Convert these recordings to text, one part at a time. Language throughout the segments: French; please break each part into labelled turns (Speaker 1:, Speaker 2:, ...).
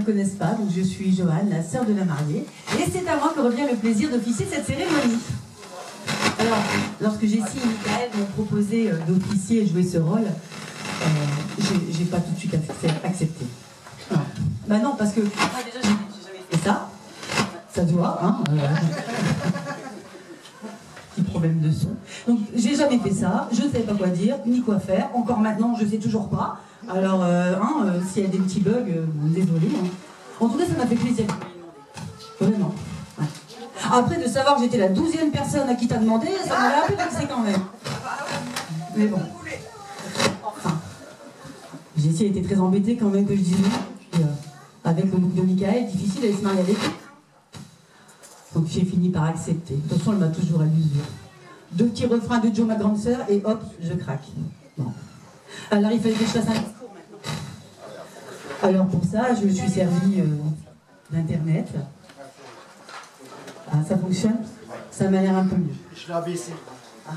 Speaker 1: ne connaissent pas, donc je suis Joanne, la sœur de la mariée, et c'est à moi que revient le plaisir d'officier cette cérémonie. Alors, lorsque Jessie et Michael m'ont proposé euh, d'officier et jouer ce rôle, euh, j'ai- pas tout de suite accep- accepté. Non. Bah non, parce que moi déjà, j'ai j'ai jamais fait ça. Ça se voit, hein euh, Petit problème de son. Donc, j'ai jamais fait ça, je ne savais pas quoi dire, ni quoi faire. Encore maintenant, je sais toujours pas. Alors, euh, hein, euh, s'il y a des petits bugs, euh, désolé. hein. En tout cas, ça m'a fait plaisir. Vraiment. Après, de savoir que j'étais la douzième personne à qui t'as demandé, ça m'avait un peu vexé quand même. Mais bon. Enfin. A été très embêtée quand même que je dise euh, avec le look de Michael, difficile d'aller se marier avec lui. Donc j'ai fini par accepter. De toute façon, elle m'a toujours l'usure. Deux petits refrains de Joe, ma grande sœur, et hop, je craque. Bon. Alors il fallait que je fasse un. Alors pour ça, je me suis servi euh, d'Internet. Ah, ça fonctionne? Ça m'a l'air un peu mieux.
Speaker 2: Je l'ai abaissé.
Speaker 1: Ah.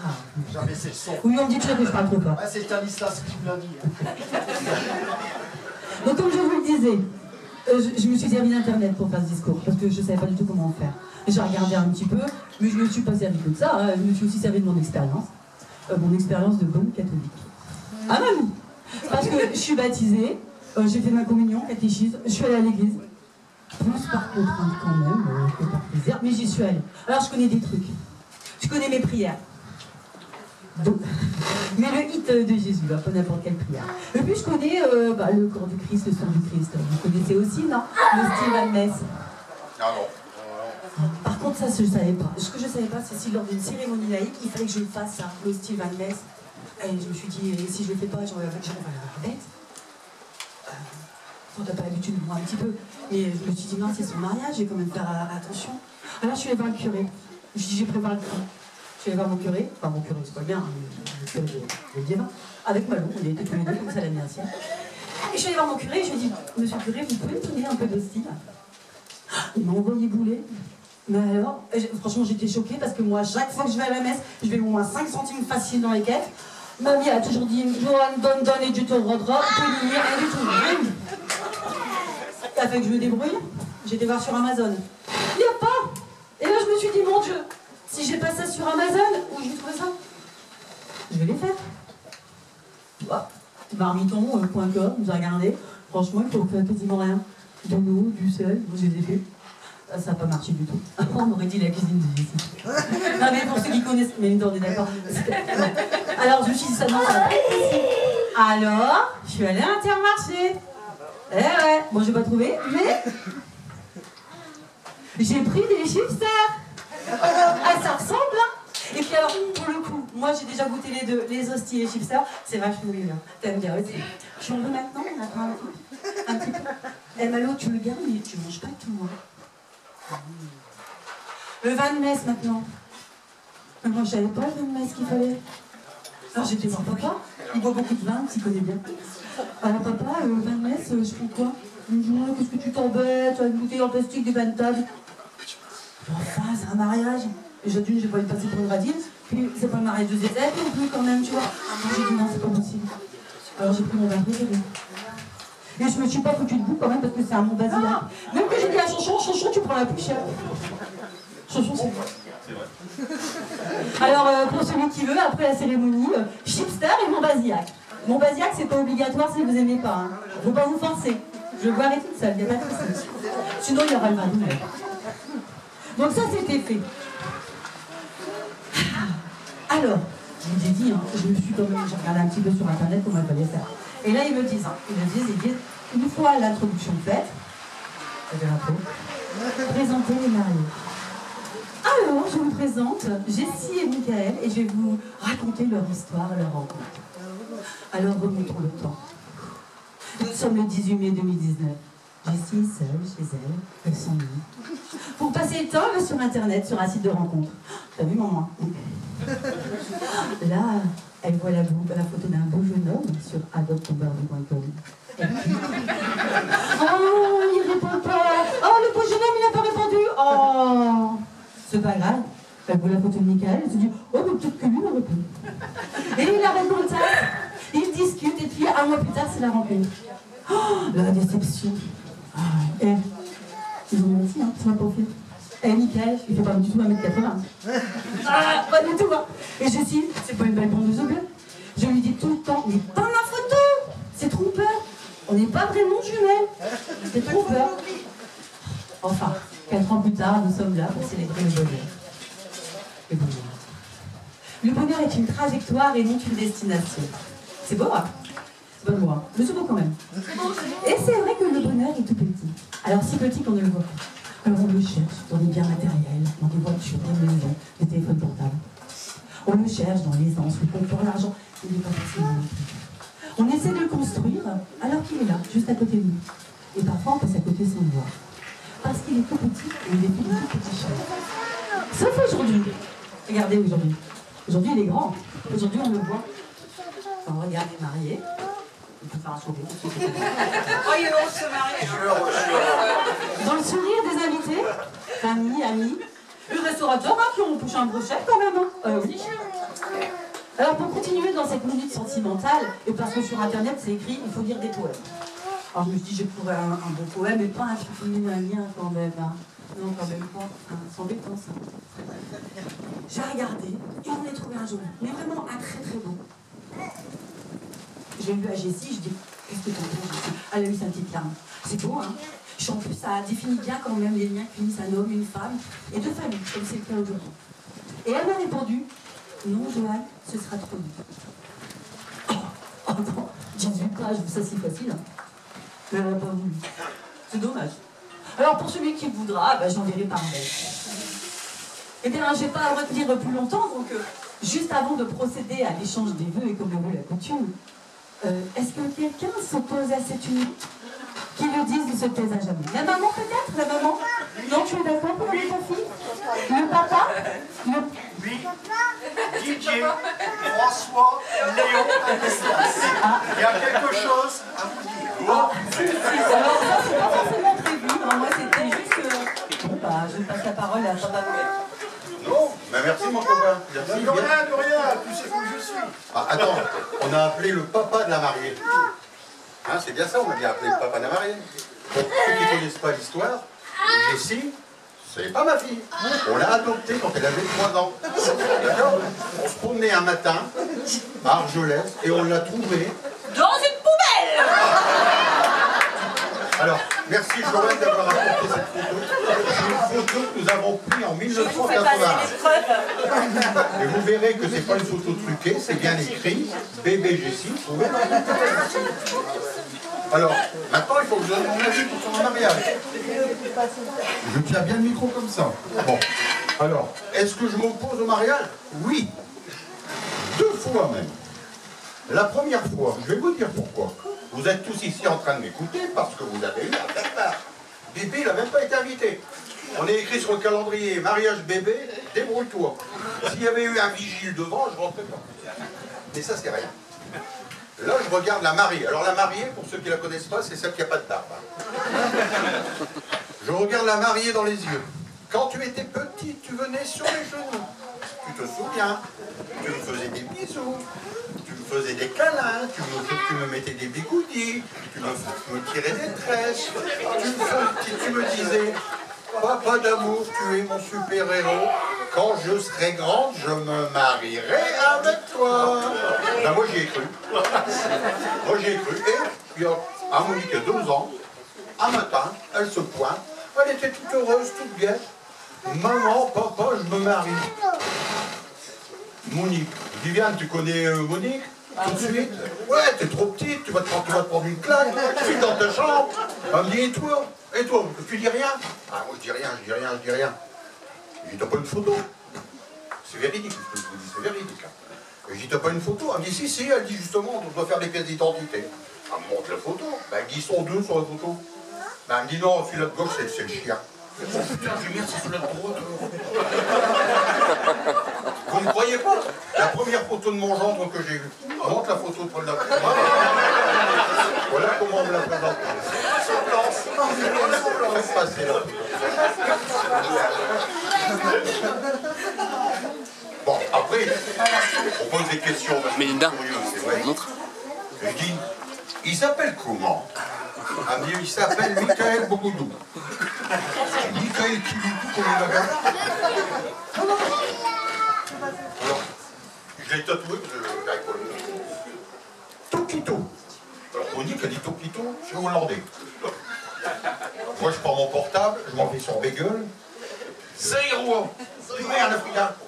Speaker 2: J'ai abaissé le son.
Speaker 1: Oui, on dit toujours que je parle trop fort.
Speaker 2: Ah, c'est Stanislas qui me l'a dit. hein.
Speaker 1: Donc comme je vous le disais, euh, je, je me suis servi d'Internet pour faire ce discours, parce que je ne savais pas du tout comment faire. J'ai regardé un petit peu, mais je ne me suis pas servi de ça, hein, je me suis aussi servi de mon expérience, Euh, mon expérience de bonne catholique. Ah mamie Parce que je suis baptisée, euh, j'ai fait ma communion, catéchisme, je suis allée à l'église. Plus par contrainte quand même, euh, que par plaisir, mais j'y suis allée. Alors je connais des trucs. Je connais mes prières. Donc, mais le hit de Jésus, hein, pas n'importe quelle prière. Et puis je connais euh, bah, le corps du Christ, le sang du Christ. Vous connaissez aussi, non? Le style à messe.
Speaker 2: Ah non.
Speaker 1: Par contre, ça, je ne savais pas. Ce que je ne savais pas, c'est si lors d'une cérémonie laïque, il fallait que je le fasse, le style Van Mess. Et je me suis dit, si je ne le fais pas, j'en vais la bête. Toi, t'as pas l'habitude, moi, un petit peu. Et je me suis dit, non, c'est son mariage, j'ai quand même faire euh, attention. Alors, je suis allée voir le curé. Je je vais prévoir le coup. Je suis allée voir mon curé, enfin, mon curé, c'est pas bien, hein, le curé de, de Liévin, avec Malou, on était tous les deux, comme ça, la mienne ancienne. Et je suis allée voir mon curé, et je lui ai dit, monsieur le curé, vous pouvez me donner un peu de style il m'a envoyé bouler. Mais alors, j'ai- franchement, j'étais choquée parce que moi, chaque fois que je vais à la messe, je vais au moins 5 centimes facile dans les caisses. Ma vie a toujours dit Joanne, donne, donne et Dieu te rendra. De rien du tout. Ça fait que je me débrouille. J'ai été voir sur Amazon. Il n'y a pas. Et là, je me suis dit, mon Dieu, si j'ai pas ça sur Amazon, où je vais ça Je vais les faire. Bah, Marmiton.com, j'ai regardé. Franchement, il faut quasiment rien. De l'eau, du sel, je les ai fait. Ah, Ça n'a pas marché du tout. On aurait dit la cuisine de Jessie. Non mais pour ceux qui connaissent, mais on est d'accord. Alors je suis dit ça être possible. Alors, je suis allée à Intermarché. Eh ouais, bon j'ai pas trouvé, mais j'ai pris des chipsters. Ah ça ressemble hein Et puis alors, pour le coup, moi j'ai déjà goûté les deux, les hosties et les chipsters, c'est vachement mieux. hein. T'aimes bien aussi. Tu en veux maintenant On un peu. Un petit peu. Eh Malo, tu le gardes, mais tu manges pas tout, hein. Le vin de messe maintenant. Mais Moi, je savais pas le vin de messe qu'il fallait. Alors j'étais voir papa, il boit beaucoup de vin, tu connais bien. Alors papa, le vin de messe, euh, je prends quoi? Il me Ouais, qu'est-ce que tu t'embêtes, tu as une bouteille en plastique, des vins de table. Enfin, c'est un mariage. Déjà d'une, j'ai pas envie de passer pour une radine, puis c'est pas le mariage de Zézette non plus quand même, tu vois. Alors j'ai dit non, c'est pas possible. Alors j'ai pris mon préféré. Et je me suis pas foutu de bout quand même parce que c'est un bon basilac. Même que j'ai dit à Chanchon, Chanchon, tu prends la plus chère. Chanchon, c'est moi. Alors, euh, pour celui qui veut, après la cérémonie, euh, chipster et mon basilac. Mon basilac, c'est pas obligatoire si vous aimez pas. Hein. Faut pas vous forcer. Je boirai toute seule, il n'y a pas de souci. Sinon, il y aura le vin Donc ça, c'était fait. Alors, je vous ai dit, hein, je me suis quand j'ai regardé un petit peu sur internet comment il fallait faire. Et là, ils me disent, hein, ils me disent, ils disent, une fois l'introduction faite, c'est présenter les mariés. Alors, je vous présente Jessie et Michael et je vais vous raconter leur histoire, leur rencontre. Alors, remontons le temps. Nous sommes le 18 mai 2019. Jessie est seule chez elle, elle s'ennuie. Pour passer le temps, sur internet, sur un site de rencontre. T'as vu, maman? Là, elle voit la, photo d'un beau jeune homme sur puis- Oh, il répond pas. Oh, le beau jeune homme, il n'a pas répondu. Oh, c'est pas grave. Elle voit la photo de Michael, elle se dit, oh, mais peut-être que lui va répondre. Et il la recontacte, ils discutent, et puis Un mois plus tard, c'est la rencontre. Oh, la déception. Ah, et ils ont menti, hein, c'est ma profil. Eh, Michael, il fait pas du tout 1m80. Ah, pas du tout, hein. Et Jessie, c'est pas une belle bande de bleue. Je lui dis tout le temps, mais pas ma photo C'est trompeur On n'est pas vraiment jumelles C'est trompeur Enfin, quatre ans plus tard, nous sommes là pour célébrer le bonheur. Le bonheur. Le bonheur est une trajectoire et non une destination. C'est beau, hein beau, hein Mais c'est beau quand même. Et c'est vrai que le bonheur est tout petit. Alors si petit qu'on ne le voit pas. Alors on le cherche dans les biens matériels, dans les voitures, des maisons, des téléphones portables. On le cherche dans l'aisance, le confort, l'argent. Il n'est pas forcément là. On essaie de le construire alors qu'il est là, juste à côté de nous. Et parfois on passe à côté sans le voir. Parce qu'il est tout petit et il est tout petit cher. Sauf aujourd'hui. Regardez aujourd'hui. Aujourd'hui il est grand. Aujourd'hui on le voit. Enfin, regardez marié. Il peut faire un sourire.
Speaker 3: Oh, il est heureux de se marier.
Speaker 2: Je suis heureux, je suis heureux.
Speaker 1: Dans le sourire des invités, famille, amis, les restaurateurs hein, qui ont touché un gros chèque quand même. Hein. Euh, oui. Alors pour continuer dans cette minute sentimentale, et parce que sur internet c'est écrit, il faut dire des poèmes. Alors je me dit, j'ai trouvé un, un beau poème, mais pas un lien quand même. hein. Non, quand même pas. Hein, c'est embêtant ça. J'ai regardé et on a trouvé un joli, mais vraiment un très très beau. J'ai vu à Jessie, je dis, qu'est-ce que t'en penses Elle a eu sa petite larme. C'est beau, hein Je En plus, ça définit bien quand même les liens qu'unissent un homme, une femme et deux familles, comme c'est le cas aujourd'hui. Et elle m'a répondu, non, Joanne, ce sera trop vite. Oh, oh non, 18 pages, ça c'est facile. hein. Mais elle n'a pas voulu. C'est dommage. Alors pour celui qui voudra, bah, j'enverrai par mail. Eh bien, je ne vais pas retenir plus longtemps, donc euh, juste avant de procéder à l'échange des vœux et comme le veut la coutume, euh, est-ce que quelqu'un s'oppose à cette union? Qui le dise ne se taise à jamais. La maman peut-être? La maman? Non, tu es d'accord pour aller ta fille? Le papa? Le
Speaker 2: Oui, Didier, François, Léon, il y a quelque chose à vous dire.
Speaker 1: Ah, si, si. Alors ça, c'est pas forcément prévu. hein. Moi, c'était juste que... Bon, bah, je passe la parole à papa
Speaker 4: Non, mais merci mon copain. Merci.
Speaker 2: De rien, de rien, tu sais où je suis.
Speaker 4: Ah, attends, on a appelé le papa de la mariée. Hein, c'est bien ça, on a bien appelé le papa de la mariée. Pour ceux qui ne connaissent pas l'histoire, Jessie, c'est pas ma fille. On l'a adoptée quand elle avait 3 ans. D'accord On se promenait un matin à Argelès et on l'a trouvée.
Speaker 3: Dans une poubelle
Speaker 4: Alors, merci Joël d'avoir apporté cette photo. C'est une photo que nous avons prise en
Speaker 3: Je vous fais passer
Speaker 4: 1981.
Speaker 3: l'épreuve.
Speaker 4: Et vous verrez que c'est pas une photo truquée, c'est bien écrit bébé Jessie. vous trouvez Alors, maintenant il faut que je donne mon avis pour son mariage. Je tiens bien le micro comme ça. Bon, alors, est-ce que je m'oppose au mariage? Oui. Deux fois même. La première fois, je vais vous dire pourquoi. Vous êtes tous ici en train de m'écouter parce que vous avez eu un faire part. Bébé, il n'a même pas été invité. On est écrit sur le calendrier, mariage bébé, débrouille-toi. S'il y avait eu un vigile devant, je rentrais pas. Mais ça, c'est rien. Là, je regarde la mariée. Alors, la mariée, pour ceux qui la connaissent pas, c'est celle qui n'a pas de barbe. hein. Je regarde la mariée dans les yeux. Quand tu étais petit, tu venais sur les genoux. Tu te souviens? Tu me faisais des bisous. Tu me faisais des câlins. Tu me, tu me mettais des bigoudis. Tu me, tu me tirais des tresses. Tu me, tu me disais Papa d'amour, tu es mon super-héros. Quand je serai grande, je me marierai avec toi. Ben, moi, j'y ai cru. Moi, j'y ai cru. Et puis, à Monique, a deux ans, un matin, elle se pointe. Elle était toute heureuse, toute gaie. Maman, papa, je me marie. Monique. Viviane, tu connais euh, Monique? Tout de suite Ouais, t'es trop petite, tu vas te prendre, tu vas te prendre une claque. Tu suis dans ta chambre. Elle me dit, et toi? Et toi Tu dis rien? Ah, moi, je dis rien, je dis rien, je dis rien. Je dis, t'as pas une photo C'est véridique, ce que je vous dis, c'est véridique. hein. Et je dis, t'as pas une photo Elle me dit, si, si, elle dit justement, on doit faire des pièces d'identité. Elle me montre la photo. Ben, elle dit, ils sont deux sur la photo. Ben, elle me dit, non, celui-là de gauche, c'est le chien. Je dis, merde, c'est celui-là de droite. Vous ne croyez pas? La première photo de mon gendre que j'ai eue. Montre la photo de Paul Dac. Voilà comment on me l'a présenté. Faites passer là. Après, on pose des questions vrai.
Speaker 5: montre.
Speaker 4: Je dis, il s'appelle comment Elle me dit, il s'appelle Michael Bogoudou. Michael Kiloutou, comme il l'appelle. Alors, je l'ai tatoué, je l'ai Tokito. Alors, on dit qu'elle dit Tokito, c'est hollandais. Moi, je prends mon portable, je m'en vais sur Beagle. Zéro Rien en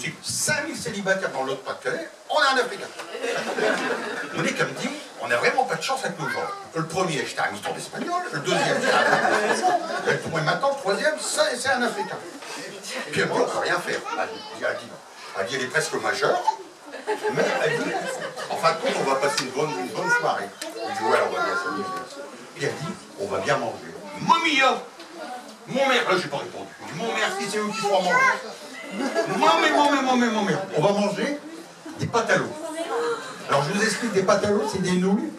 Speaker 4: Possible. 5000 célibataires dans l'autre Pas-de-Calais, on a un Africain. Vous voyez, comme dit, on n'a vraiment pas de chance avec nos gens. Le premier, j'étais un histoire d'espagnol. Le deuxième, c'était un troisième, maintenant, le troisième, c'est un Africain. Puis elle me dit, on ne peut rien faire. Elle dit, elle dit, elle est presque majeure. Mais elle dit, en fin de compte, on va passer une bonne, une bonne soirée. Je dis, ouais, on va bien s'amuser. Puis elle dit, on va bien manger. Mamia Mon mère, là, j'ai pas répondu. Mon mère, si c'est eux qui font manger. Mamie, mamie, mamie, mamie. On va manger des pâtes à l'eau. Alors, je vous explique, des pâtes à l'eau, c'est des nouilles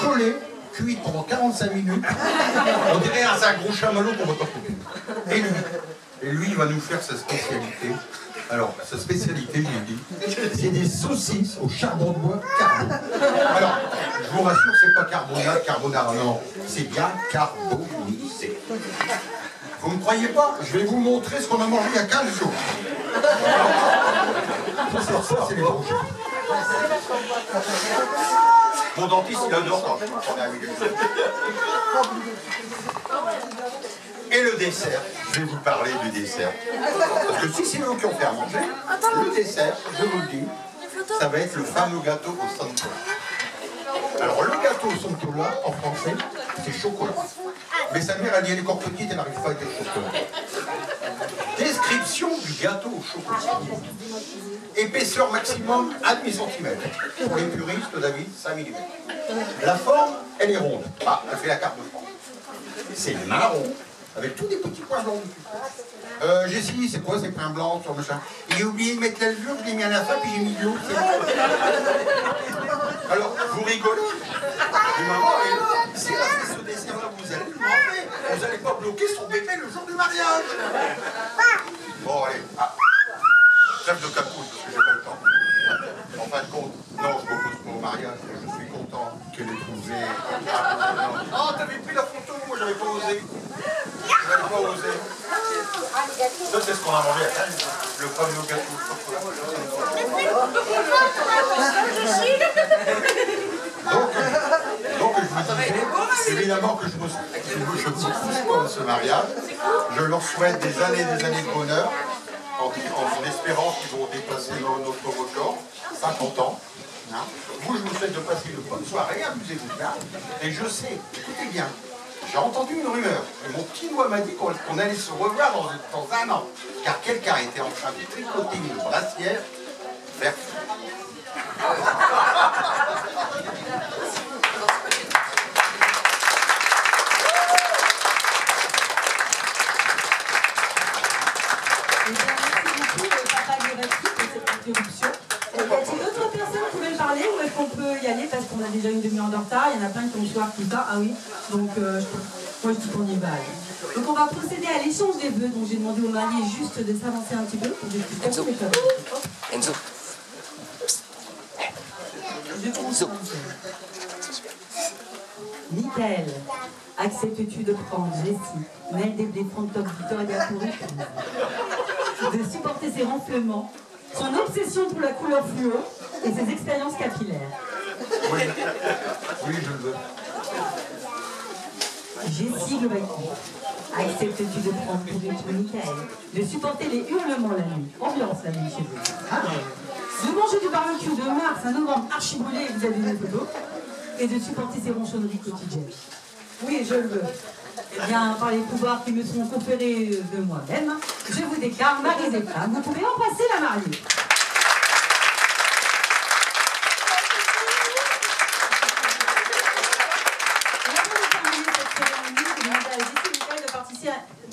Speaker 4: collées, cuites pendant 45 minutes. On dirait un gros chamallow qu'on va pas couper. Et lui, et lui, il va nous faire sa spécialité. Alors, sa spécialité, je dit, c'est des saucisses au charbon de bois carbone. Alors, je vous rassure, c'est pas carbonate, carbonara, non. C'est bien carbonisé. Vous ne croyez pas Je vais vous montrer ce qu'on a mangé il y a 15 jours. Ça, c'est les bons Mon dentiste, il adore. Et le dessert, je vais vous parler du dessert. Parce que si c'est nous qui ont fait à manger, le dessert, je vous le dis, ça va être le fameux gâteau au santo. Alors le gâteau au santo là, en français, c'est chocolat. Mais sa mère, elle dit, est encore petite, elle n'arrive pas à être chocolat. Description du gâteau au chocolat. Épaisseur maximum 1,5 cm. Pour les puristes, David, 5 mm. La forme, elle est ronde. Ah, elle fait la carte de France. C'est marron avec tous des petits points blancs dessus. Euh, Jessie, c'est quoi ces points blancs sur machin? J'ai oublié de mettre la levure, je l'ai mis à la fin, puis j'ai mis de l'eau. Alors, vous rigolez? Et maman, si elle a fait ce dessert-là, vous allez le manger. Vous n'allez pas bloquer son bébé le jour du mariage. Bon, allez. Ah. Trêve de capouche, parce que j'ai pas le temps. En fin de compte, non, je m'oppose pas au mariage. Je suis content qu'elle ait trouvé. Oh, t'avais pris la photo, moi j'avais pas osé. J'avais pas osé. Ça, c'est ce qu'on a mangé à le fameux gâteau Donc, donc je vous disais, évidemment que je me, je, de ce mariage. Je leur souhaite des années et des années de bonheur, en, en, espérant qu'ils vont dépasser notre record, 50 ans. Hein. Vous, je vous souhaite de passer une bonne soirée, amusez-vous bien. Et je sais, écoutez bien, j'ai entendu une rumeur. Et mon petit doigt m'a dit qu'on allait se revoir dans, un an. Car quelqu'un était en train de tricoter une brassière verte.
Speaker 1: merci beaucoup, papa pour cette interruption. Y a-t-il d'autres personnes qui veulent parler ou est-ce qu'on peut y aller parce qu'on a déjà une demi-heure de retard Il y en a plein qui ont soir tout ça. Ah oui, donc euh, moi je dis qu'on y va. Donc on va procéder à l'échange des vœux. Donc j'ai demandé au marié juste de s'avancer un petit peu pour que Enzo. Enzo. Enzo. Michael, acceptes-tu de prendre Jessie, mère des Top Victoria pour de supporter ses renflements son obsession pour la couleur fluo et ses expériences capillaires.
Speaker 4: Oui, oui je le veux.
Speaker 1: Jessie Globaki, acceptes-tu de prendre pour du Michael, de supporter les hurlements la nuit, ambiance la nuit chez vous De manger du barbecue de mars à novembre archi brûlé, vous avez des photos, et de supporter ses ronchonneries quotidiennes. Oui, je le veux. Eh bien, par les pouvoirs qui me sont conférés de moi-même, je vous déclare Marie et Vous pouvez embrasser la mariée.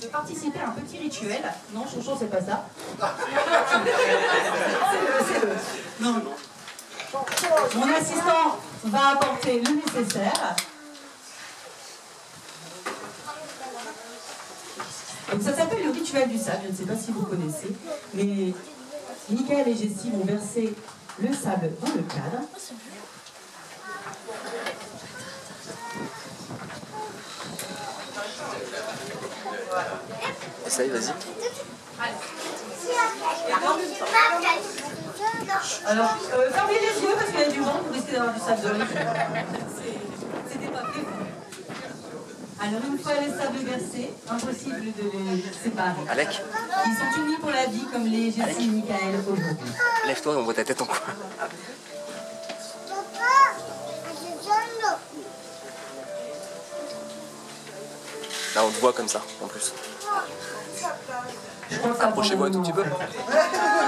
Speaker 1: de participer Non, Chouchon, c'est pas ça. c'est le, Non. Mon assistant va apporter le nécessaire. Donc ça s'appelle le rituel du sable, je ne sais pas si vous connaissez, mais Michael et Jessie vont verser le sable dans le cadre.
Speaker 5: Essaye, vas-y.
Speaker 1: Alors, euh, fermez les yeux parce qu'il y a du vent, vous risquez d'avoir du sable dans les yeux. C'était pas prévu. Alors, une fois les sables versés, impossible de les séparer.
Speaker 5: Alec,
Speaker 1: Ils sont unis pour la vie comme les Jessie et Michael
Speaker 5: lève-toi, on voit ta tête en coin. Là, on te voit comme ça, en plus. Approchez-vous un tout petit peu.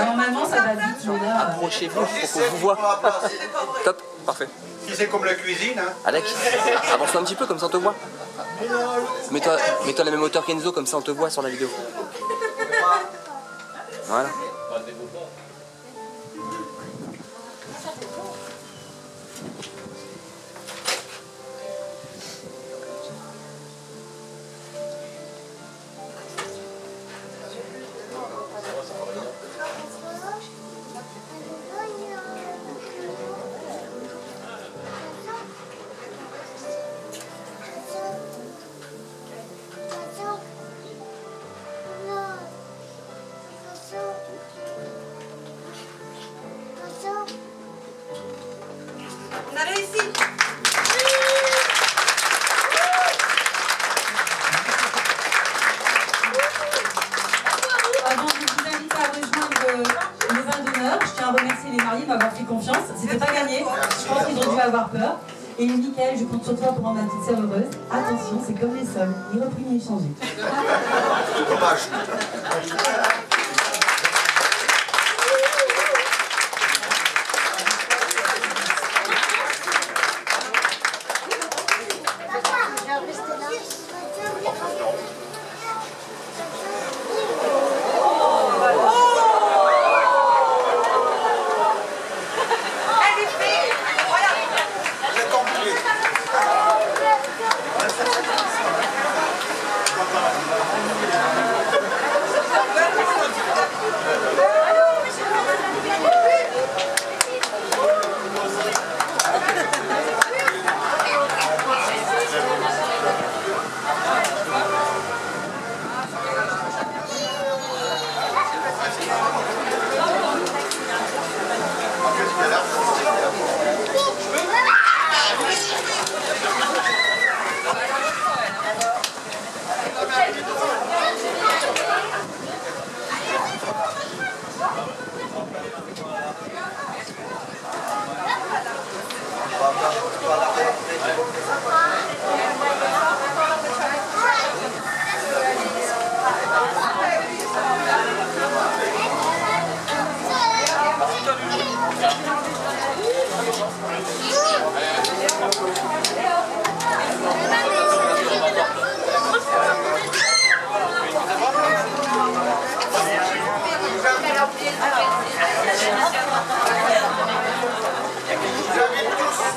Speaker 1: Normalement, ça va vite, mais là...
Speaker 5: Approchez-vous pour qu'on vous voit. Top, parfait.
Speaker 4: Si c'est comme la cuisine, hein.
Speaker 5: Alec, avance-toi un petit peu, comme ça on te voit. Mets-toi mets-toi à la même hauteur qu'Enzo, comme ça on te voit sur la vidéo. Voilà.
Speaker 1: Et Michael, je compte sur toi pour rendre ma petite sœur heureuse. Attention, c'est comme les sols, ni repris ni échangé.
Speaker 4: Dommage.
Speaker 6: Elle est faite. Voilà.
Speaker 4: J'ai compris. J'invite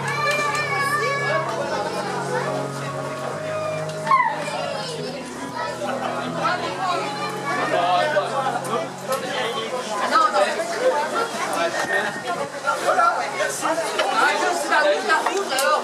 Speaker 6: roule alors.